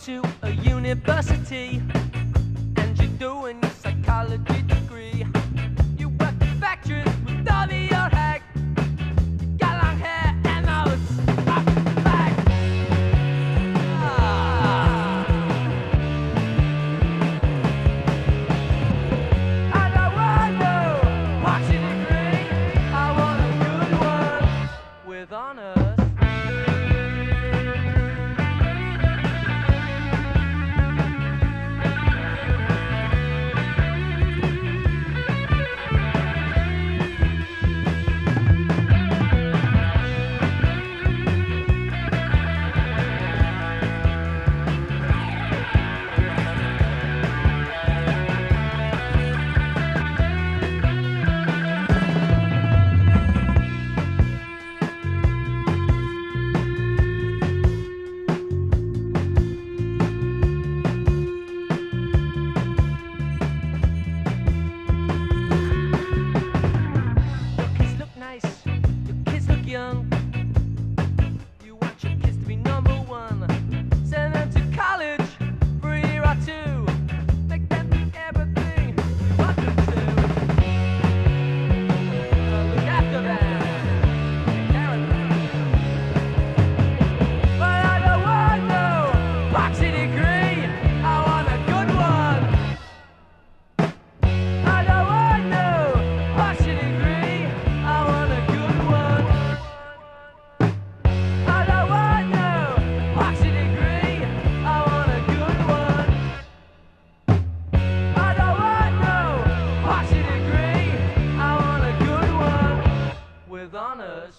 to a university and you're doing psychology. with honors.